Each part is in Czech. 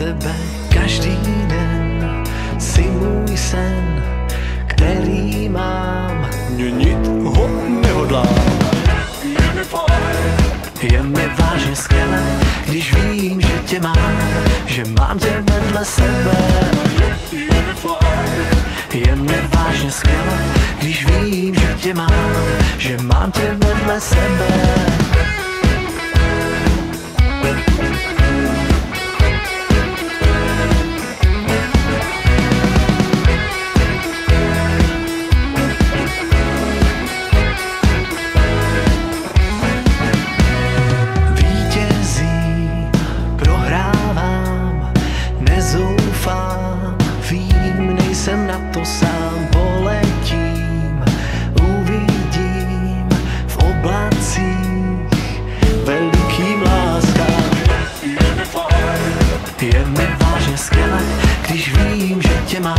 tebe každý den si můj sen, který mám. Měnit ho nehodlám. Je mi vážně skvělé, když vím, že tě mám, že mám tě vedle sebe. Je mi vážně skvělé, když vím, že tě mám, že mám tě vedle sebe. To sám, poletím, uvidím v oblacích velikým láskám. Je mi vážně skvěle, když vím, že tě mám,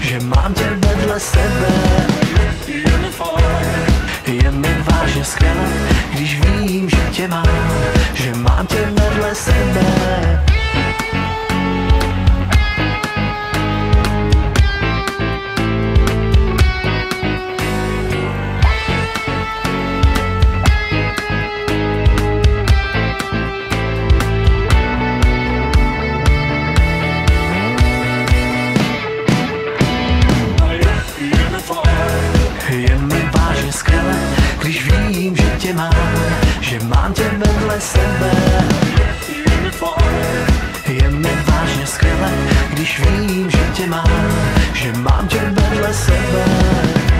že mám tě vedle sebe. Je mi vážně skvěle, když vím, že tě mám, že mám tě vedle sebe. mám, že mám tě vedle sebe. Je mi vážně skvěle, když vím, že tě mám, že mám tě vedle sebe.